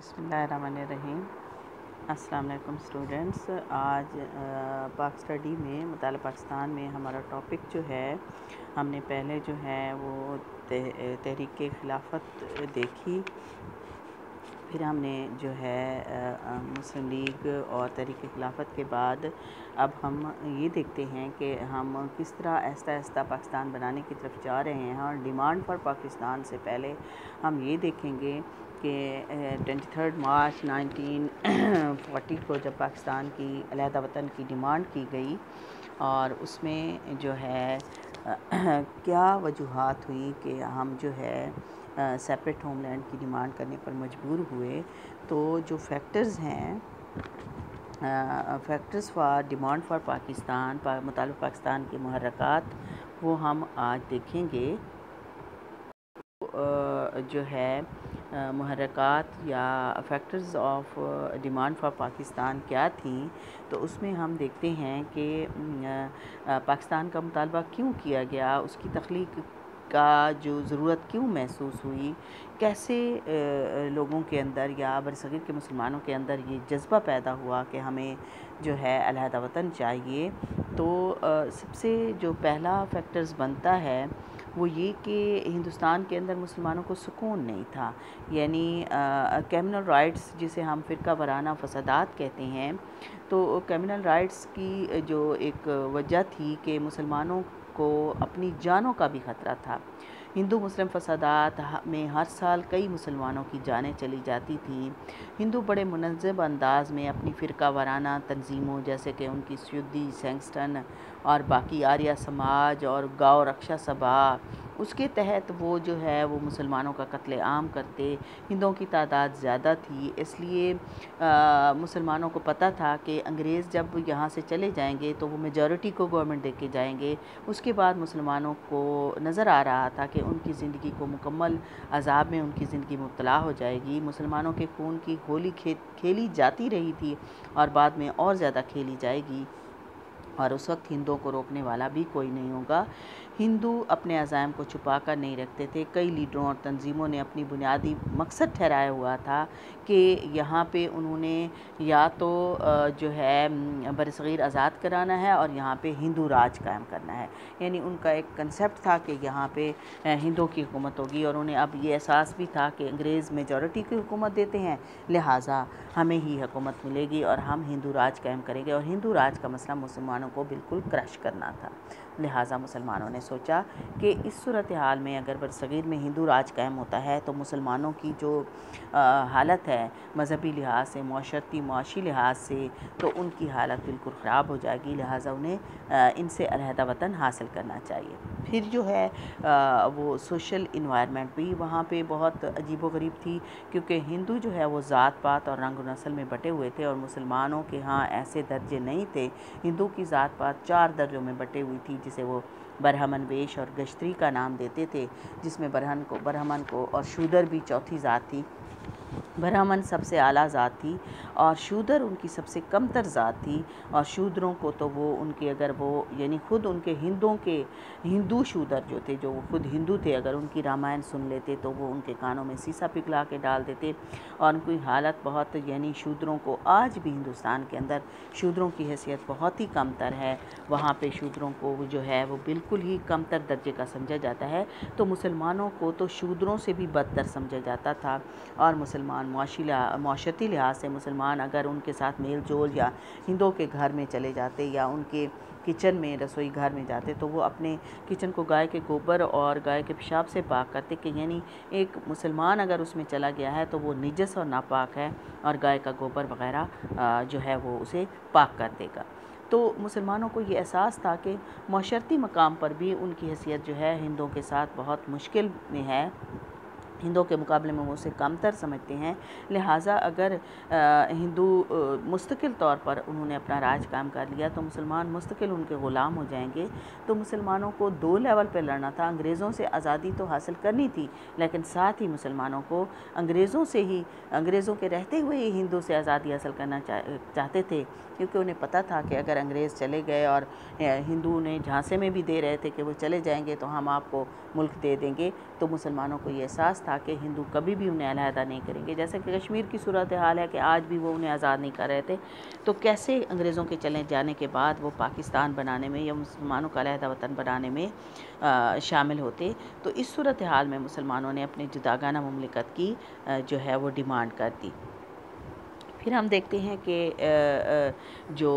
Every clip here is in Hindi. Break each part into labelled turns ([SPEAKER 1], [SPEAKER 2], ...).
[SPEAKER 1] बसमीम अल्लाम स्टूडेंट्स। आज पाक स्टडी में, मुताल पाकिस्तान में हमारा टॉपिक जो है, हमने पहले जो है वो तहरीक खिलाफत देखी। फिर हमने जो है मुस्लिम लीग और तहरीक खिलाफत के बाद अब हम ये देखते हैं कि हम किस तरह आहिस्ता आहिस्ता पाकिस्तान बनाने की तरफ़ जा रहे हैं और डिमांड फॉर पाकिस्तान से पहले हम ये देखेंगे कि twenty third March nineteen forty को जब पाकिस्तान की अलहदा वतन की डिमांड की गई और उसमें जो है क्या वजूहत हुई कि हम जो है सेपरेट होमलैंड की डिमांड करने पर मजबूर हुए तो जो फैक्टर्स हैं factors for demand for Pakistan पा, मुताल पाकिस्तान के महरक़ात वो हम आज देखेंगे। जो है महरक़ात या factors of demand for Pakistan क्या थी तो उसमें हम देखते हैं कि पाकिस्तान का मुतालबा क्यों किया गया उसकी तख्लीक का जो ज़रूरत क्यों महसूस हुई? कैसे लोगों के अंदर या बरसग़ीर के मुसलमानों के अंदर ये जज्बा पैदा हुआ कि हमें जो है अलहदा वतन चाहिए? तो सबसे जो पहला फैक्टर्स बनता है वो ये कि हिंदुस्तान के अंदर मुसलमानों को सुकून नहीं था। यानी कैमिनल राइट्स जिसे हम फ़िरका वराना फसादात कहते हैं तो कैमिनल राइट्स की जो एक वजह थी कि मुसलमानों को अपनी जानों का भी ख़तरा था। हिंदू मुस्लिम फसादात में हर साल कई मुसलमानों की जानें चली जाती थी। हिंदू बड़े मनज़ब अंदाज में अपनी फ़िरका वाराना, तंजीमों जैसे कि उनकी सयुद्दी, सेंगस्टन और बाकी आर्या समाज और गाँव रक्षा सभा, उसके तहत वो जो है, वो मुसलमानों का कत्ल आम करते। हिंदुओं की तादाद ज़्यादा थी, इसलिए मुसलमानों को पता था कि अंग्रेज़ जब यहाँ से चले जाएँगे तो वो मेजॉरिटी को गवर्नमेंट दे के जाएँगे। उसके बाद मुसलमानों को नज़र आ रहा था कि उनकी ज़िंदगी को मुकम्मल अजाब में उनकी ज़िंदगी मुबतला हो जाएगी। मुसलमानों के खून की होली खे, खेली जाती रही थी और बाद में और ज़्यादा खेली जाएगी और उस वक्त हिंदुओं को रोकने वाला भी कोई नहीं होगा। हिंदू अपने अज़ाम को छुपा कर नहीं रखते थे। कई लीडरों और तंजीमों ने अपनी बुनियादी मकसद ठहराया हुआ था कि यहाँ पे उन्होंने या तो जो है बरसग़ीर आज़ाद कराना है और यहाँ पे हिंदू राज कायम करना है। यानी उनका एक कंसेप्ट था कि यहाँ पे हिंदुओं की हुकूमत होगी और उन्हें अब ये एहसास भी था कि अंग्रेज़ मेजॉरिटी की हुकूमत देते हैं। लिहाजा हमें ही हुकूमत मिलेगी और हम हिंदू राज कायम करेंगे और हिंदू राज का मसला मुसलमानों को बिल्कुल क्रश करना था। लिहाजा मुसलमानों ने सोचा कि इस सूरत हाल में अगर बरसग़ीर में हिंदू राज कायम होता है तो मुसलमानों की जो आ, हालत है मजहबी लिहाज से माशरती माशी लिहाज से तो उनकी हालत बिल्कुल ख़राब हो जाएगी। लिहाजा उन्हें इनसे अलहदा वतन हासिल करना चाहिए। फिर जो है आ, वो सोशल इन्वायरमेंट भी वहाँ पे बहुत अजीब गरीब थी क्योंकि हिंदू जो है वो ज़ात पात और रंग नस्ल में बटे हुए थे और मुसलमानों के यहाँ ऐसे दर्जे नहीं थे। हिंदू की ज़ात पात चार दर्जों में बटे हुई थी जिसे वो बरहमन वेश और गश्तरी का नाम देते थे जिसमें बरहन को बरहमन को और शूदर भी चौथी ज़ात थी। ब्राह्मण सबसे आला ज़ात थी और शूदर उनकी सबसे कमतर ज़ात थी और शूदरों को तो वो उनके अगर वो, यानी ख़ुद उनके हिंदुओं के हिंदू शूदर जो थे, जो वो खुद हिंदू थे, अगर उनकी रामायण सुन लेते तो वो उनके कानों में सीसा पिघला के डाल देते और उनकी हालत बहुत, यानी शूदरों को आज भी हिंदुस्तान के अंदर शूदरों की हैसियत बहुत ही कमतर है। वहाँ पर शूदरों को जो है, वो बिल्कुल ही कमतर दर्जे का समझा जाता है। तो मुसलमानों को तो शूदरों से भी बदतर समझा जाता था और मुसलमान मुआशी माशरती लिहाज से मुसलमान अगर उनके साथ मेल जोल या हिंदुओं के घर में चले जाते या उनके किचन में, रसोई घर में जाते तो वो अपने किचन को गाय के गोबर और गाय के पेशाब से पाक करते कि यानी एक मुसलमान अगर उसमें चला गया है तो वो निजस और नापाक है और गाय का गोबर वगैरह जो है वो उसे पाक कर देगा। तो मुसलमानों को ये एहसास था कि माशरती मकाम पर भी उनकी हैसियत जो है हिंदुओं के साथ बहुत मुश्किल में है। हिंदुओं के मुकाबले में वो उसे कमतर समझते हैं। लिहाजा अगर हिंदू मुस्तकिल तौर पर उन्होंने अपना राज काम कर लिया तो मुसलमान मुस्तकिल उनके ग़ुलाम हो जाएँगे। तो मुसलमानों को दो लेवल पर लड़ना था। अंग्रेज़ों से आज़ादी तो हासिल करनी थी, लेकिन साथ ही मुसलमानों को अंग्रेज़ों से ही, अंग्रेज़ों के रहते हुए ही हिंदू से आज़ादी हासिल करना चाहते थे। क्योंकि उन्हें पता था कि अगर अंग्रेज़ चले गए और हिंदू ने झांसे में भी दे रहे थे कि वो चले जाएँगे तो हम आपको मुल्क दे देंगे। तो मुसलमानों को ये एहसास था था कि हिंदू कभी भी उन्हें अलहदा नहीं करेंगे। जैसे कि कश्मीर की सूरत हाल है कि आज भी वो उन्हें आज़ाद नहीं कर रहे थे। तो कैसे अंग्रेज़ों के चले जाने के बाद वो पाकिस्तान बनाने में या मुसलमानों का अलहदा वतन बनाने में आ, शामिल होते? तो इस सूरत हाल में मुसलमानों ने अपनी जुदागाना ममलिकत की जो है वो डिमांड कर दी। फिर हम देखते हैं कि जो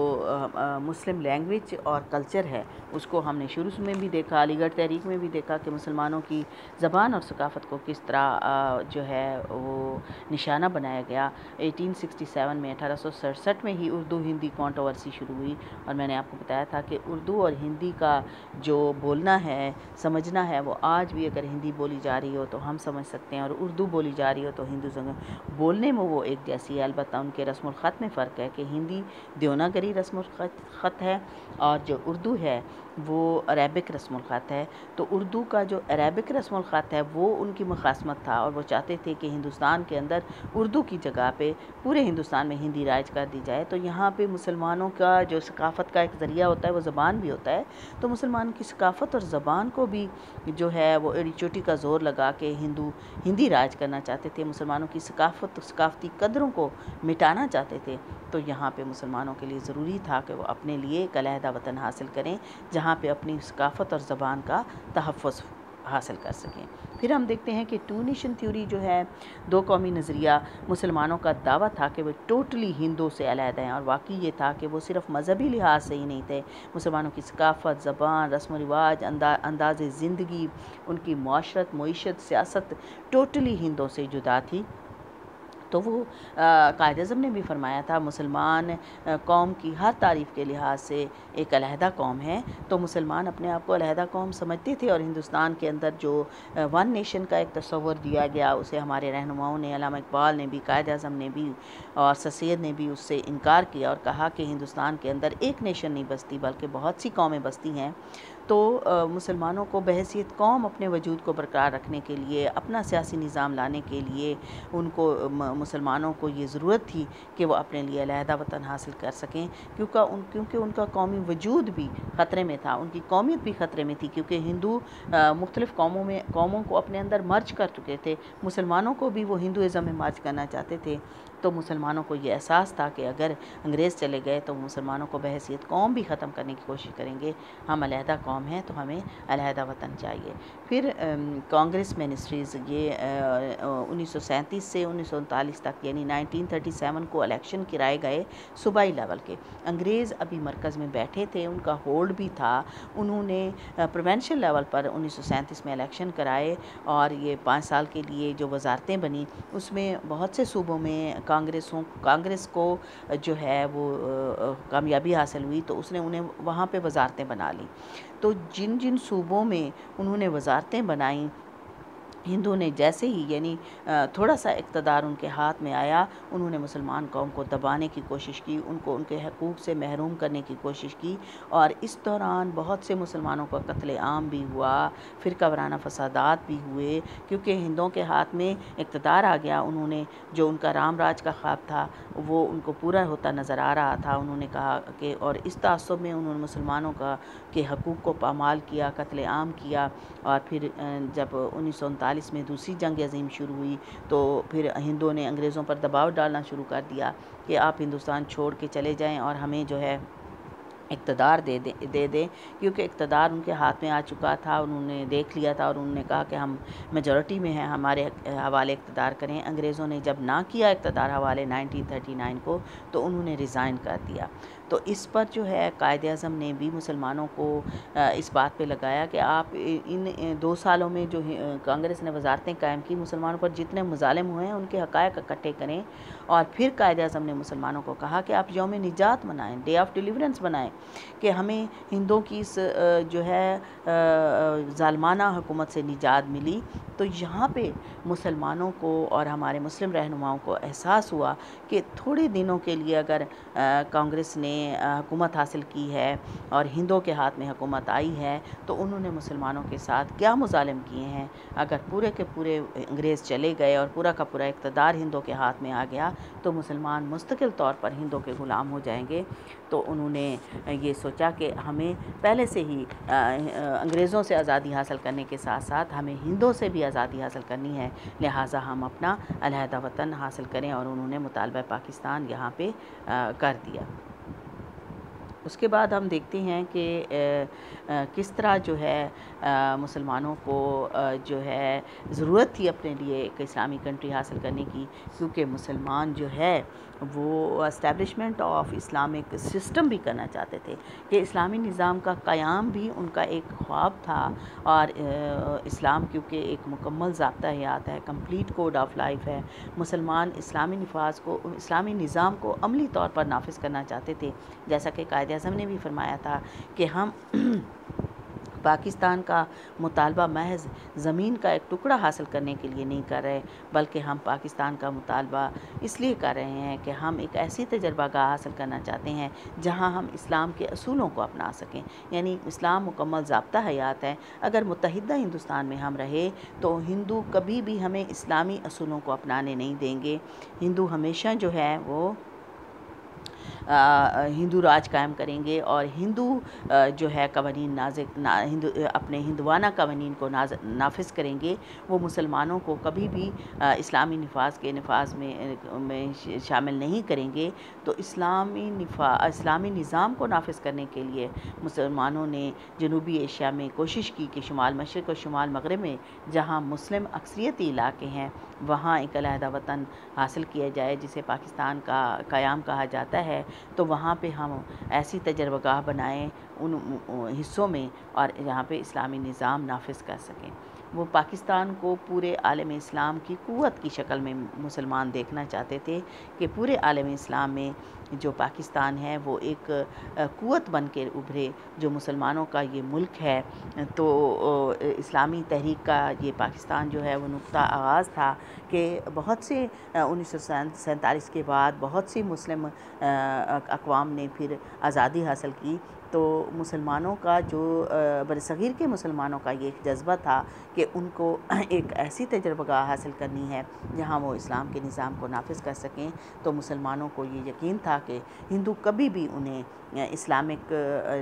[SPEAKER 1] मुस्लिम लैंग्वेज और कल्चर है, उसको हमने शुरू में भी देखा, अलीगढ़ तहरीक में भी देखा कि मुसलमानों की ज़बान और सकाफ़त को किस तरह जो है वो निशाना बनाया गया। 1867 में, अठारह सौ सड़सठ में ही उर्दू हिंदी कॉन्ट्रोवर्सी शुरू हुई और मैंने आपको बताया था कि उर्दू और हिंदी का जो बोलना है, समझना है, वो आज भी अगर हिंदी बोली जा रही हो तो हम समझ सकते हैं और उर्दू बोली जा रही हो तो हिंदू बोलने में वो एक जैसी है। अलबत्ता उनके रस्म ख़त में फ़र्क है कि हिंदी देवनागरी रस्म ख़त है और जो उर्दू है, वो अरेबिक रस्म ख़त है। तो उर्दू का जो अरेबिक रस्म ख़त है, वो उनकी मुखासमत था और वो चाहते थे कि हिंदुस्तान के अंदर उर्दू की जगह पे पूरे हिंदुस्तान में हिंदी राज कर दी जाए। तो यहाँ पे मुसलमानों का जो सकाफ़त का एक ज़रिया होता है, वो ज़बान भी होता है। तो मुसलमान की सकाफ़त और ज़बान को भी जो है, वो एड़ी चोटी का ज़ोर लगा के हिंदू, हिंदी राज करना चाहते थे। मुसलमानों की सकाफ़त, सकाफ़ती कदरों को मिटाना चाहते थे तो यहाँ पे मुसलमानों के लिए ज़रूरी था कि वो अपने लिए एक अलहदा वतन हासिल करें, जहाँ पे अपनी सकाफ़त और ज़बान का तहफ़ हासिल कर सकें। फिर हम देखते हैं कि टू नेशन थ्योरी जो है, दो कौमी नज़रिया, मुसलमानों का दावा था कि वो टोटली हिंदू से अलहदा हैं, और वाकई ये था कि वो सिर्फ़ मजहबी लिहाज से ही नहीं थे। मुसलमानों की सकाफ़त, ज़बान, रस्म रिवाज, अंदा अंदाज ज़िंदगी उनकी माशरत, मीशत, सियासत टोटली हिंदों से जुदा थी। तो वो कायद अज़म ने भी फरमाया था, मुसलमान कौम की हर तारीफ़ के लिहाज से एक अलहदा कौम है। तो मुसलमान अपने आप को अलहदा कौम समझते थे और हिंदुस्तान के अंदर जो वन नेशन का एक तस्वर दिया गया, उसे हमारे रहनुमाओं ने, अलामा इकबाल ने भी कायद अज़म ने भी और ससैद ने भी उससे इनकार किया और कहा कि हिंदुस्तान के अंदर एक नेशन नहीं बसती, बल्कि बहुत सी कौमें बसती हैं। तो मुसलमानों को बहसीत कौम अपने वजूद को बरकरार रखने के लिए, अपना सियासी निज़ाम लाने के लिए उनको मुसलमानों को ये ज़रूरत थी कि वो अपने लिए अलहदा वतन हासिल कर सकें। क्योंकि उन, क्योंकि उनका कौमी वजूद भी ख़तरे में था, उनकी कौमियत भी ख़तरे में थी, क्योंकि हिंदू मुख्तलिफ़ कौमों में, कौमों को अपने अंदर मर्ज कर चुके थे। मुसलमानों को भी वो हिंदुज़म में मर्ज करना चाहते थे। तो मुसलमानों को ये एहसास था कि अगर अंग्रेज़ चले गए तो मुसलमानों को बहसीत कौम भी ख़त्म करने की कोशिश करेंगे। हम अलहदा कौम हैं तो हमें अलहदा वतन चाहिए। फिर कांग्रेस मिनिस्ट्रीज़ ये उन्नीस से उन्नीस तक, यानी 1937 को इलेक्शन कराए गए सूबाई लेवल के। अंग्रेज़ अभी मरकज़ में बैठे थे, उनका होल्ड भी था। उन्होंने प्रोवेंशल लेवल पर उन्नीस में इलेक्शन कराए, और ये पाँच साल के लिए जो वजारतें बनी, उसमें बहुत से सूबों में कांग्रेसों, कांग्रेस को, जो है वो कामयाबी हासिल हुई तो उसने उन्हें वहाँ पे वजारतें बना ली। तो जिन जिन सूबों में उन्होंने वजारतें बनाई हिंदू ने जैसे ही, यानी थोड़ा सा इकतदार उनके हाथ में आया, उन्होंने मुसलमान कौम को दबाने की कोशिश की, उनको उनके हकूक़ से महरूम करने की कोशिश की और इस दौरान बहुत से मुसलमानों का कत्ल आम भी हुआ फिर कवराना फसादात भी हुए, क्योंकि हिंदुओं के हाथ में इकतदार आ गया, उन्होंने जो उनका राम राज का ख्वाब था, वो उनको पूरा होता नज़र आ रहा था, उन्होंने कहा कि, और इस तसब में उन्होंने मुसलमानों का, के हकूक़ को पामाल किया कत्ल आम किया और फिर जब उन्नीस सौ उनतालीस में दूसरी जंग अजीम शुरू हुई तो फिर हिंदुओं ने अंग्रेज़ों पर दबाव डालना शुरू कर दिया कि आप हिंदुस्तान छोड़ के चले जाएँ और हमें जो है इकतदार दे दे दे दें, क्योंकि इकतदार उनके हाथ में आ चुका था, उन्होंने देख लिया था और उन्होंने कहा कि हम मेजॉरिटी में हैं, हमारे हवाले इकतदार करें। अंग्रेज़ों ने जब ना किया इकतदार हवाले 1939 को तो उन्होंने रिज़ाइन कर दिया। तो इस पर जो है कायद अज़म ने भी मुसलमानों को इस बात पे लगाया कि आप इन दो सालों में जो कांग्रेस ने वजारतें कायम की मुसलमानों पर, जितने मुजालिम हुए हैं, उनके हक़ इकट्ठे करें। और फिर कायद अज़म ने मुसलमानों को कहा कि आप योम निजात मनाएँ, डे ऑफ़ डिलीवरेंस बनाएँ, कि हमें हिंदुओं की इस जो है ालमाना हुकूमत से निजात मिली। तो यहाँ पे मुसलमानों को और हमारे मुस्लिम रहनुमाओं को एहसास हुआ कि थोड़े दिनों के लिए अगर कांग्रेस ने हुकूमत हासिल की है और हिंदों के हाथ में हुकूमत आई है तो उन्होंने मुसलमानों के साथ क्या मुजालिम किए हैं? अगर पूरे के पूरे अंग्रेज़ चले गए और पूरा का पूरा इकतदार हिंदों के हाथ में आ गया तो मुसलमान मुस्तकिल तौर पर हिंदों के ग़ुलाम हो जाएँगे। तो उन्होंने ये सोचा कि हमें पहले से ही अंग्रेज़ों से आज़ादी हासिल करने के साथ साथ हमें हिंदों से भी आज़ादी हासिल करनी है। लिहाजा हम अपना अलहदा वतन हासिल करें और उन्होंने मुतालबा पाकिस्तान यहाँ पे कर दिया। उसके बाद हम देखते हैं कि किस तरह जो है मुसलमानों को जो है, ज़रूरत थी अपने लिए एक इस्लामी कंट्री हासिल करने की, क्योंकि मुसलमान जो है, वो इस्टेब्लिशमेंट ऑफ़ इस्लामिक सिस्टम भी करना चाहते थे। कि इस्लामी निज़ाम का क़याम भी उनका एक ख्वाब था और इस्लाम क्योंकि एक मुकम्मल जबता हयात है कंप्लीट कोड ऑफ़ लाइफ है। मुसलमान इस्लामी नफाज को, इस्लामी निज़ाम को अमली तौर पर नाफिज करना चाहते थे, जैसा कि कायद अजम ने भी फरमाया था कि हम पाकिस्तान का मुतालबा महज ज़मीन का एक टुकड़ा हासिल करने के लिए नहीं कर रहे, बल्कि हम पाकिस्तान का मुतालबा इसलिए कर रहे हैं कि हम एक ऐसी तजर्बा गाह हासिल करना चाहते हैं, जहाँ हम इस्लाम के असूलों को अपना सकें। यानी इस्लाम मुकम्मल जबता हयात है। अगर मुतहदा हिंदुस्तान में हम रहे तो हिंदू कभी भी हमें इस्लामी असूलों को अपनाने नहीं देंगे। हिंदू हमेशा जो है, वो हिंदू राज कायम करेंगे और हिंदू जो है कवानीन नाजिक, ना, हिंदू, अपने हिंदवाना कवानीन को नाज, नाफिज करेंगे। वो मुसलमानों को कभी भी इस्लामी नफाज के नफाज में में शामिल नहीं करेंगे। तो इस्लामी नफा, इस्लामी निज़ाम को नाफिज करने के लिए मुसलमानों ने जनूबी एशिया में कोशिश की कि शुमाल मशरक़ और शुमाल मगरब में, जहाँ मुस्लिम अक्सरियती इलाके हैं वहाँ एक अलहदा वतन हासिल किया जाए, जिसे पाकिस्तान का क़याम कहा जाता है तो वहाँ पे हम ऐसी तजर्बागाह बनाएँ उन हिस्सों में और यहाँ पे इस्लामी निज़ाम नाफिज कर सकें। वो पाकिस्तान को पूरे आलम इस्लाम की क़वत की शक्ल में मुसलमान देखना चाहते थे कि पूरे आलम इस्लाम में जो पाकिस्तान है, वो एक क़वत बन के उभरे, जो मुसलमानों का ये मुल्क है। तो इस्लामी तहरीक का ये पाकिस्तान जो है, वो नुकता आगाज़ था कि बहुत से उन्नीस सौ सैंतालीस के बाद बहुत सी मुस्लिम अकवाम ने फिर आज़ादी हासिल की। तो मुसलमानों का जो बरसग़ीर के मुसलमानों का ये एक जज्बा था कि उनको एक ऐसी तजर्बा हासिल करनी है, जहाँ वो इस्लाम के निज़ाम को नाफिज कर सकें। तो मुसलमानों को ये यकीन था कि हिंदू कभी भी उन्हें इस्लामिक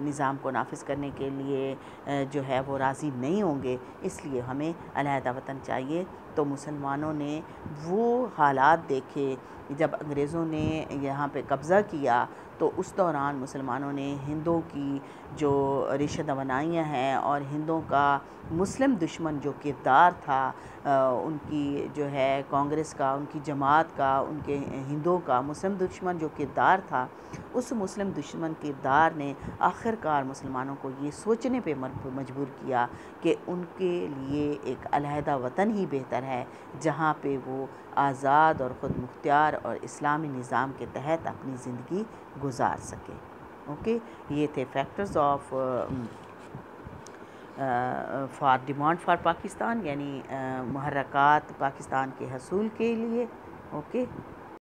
[SPEAKER 1] निज़ाम को नाफिज करने के लिए जो है वो राज़ी नहीं होंगे। इसलिए हमें अलहदा वतन चाहिए। तो मुसलमानों ने वो हालात देखे। जब अंग्रेज़ों ने यहाँ पे कब्ज़ा किया तो उस दौरान मुसलमानों ने हिंदुओं की जो रिशद वनाइयाँ हैं और हिंदुओं का मुस्लिम दुश्मन जो किरदार था उनकी जो है कांग्रेस का, उनकी जमात का, उनके हिंदुओं का मुस्लिम दुश्मन जो किरदार था, उस मुस्लिम दुश्मन किरदार ने आखिरकार मुसलमानों को ये सोचने पे मजबूर किया कि उनके लिए एक अलहदा वतन ही बेहतर है, जहाँ पे वो आज़ाद और ख़ुद मुख्तियार और इस्लामी निज़ाम के तहत अपनी ज़िंदगी गुजार सके। ओके ये थे factors of for demand for Pakistan यानी महरक़ात पाकिस्तान के हसूल के लिए ओके